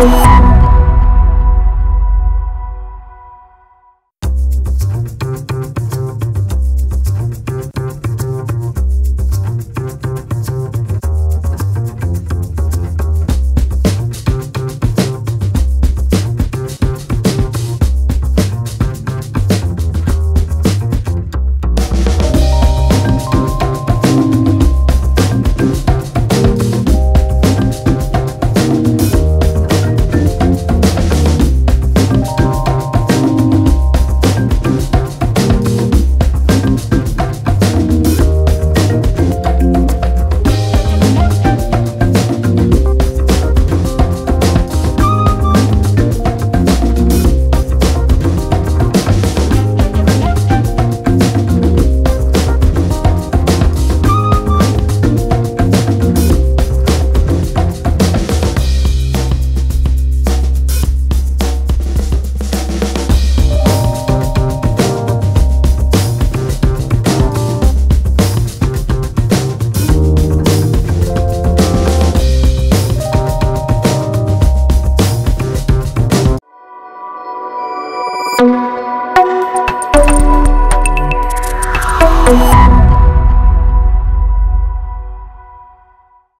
Thank you. you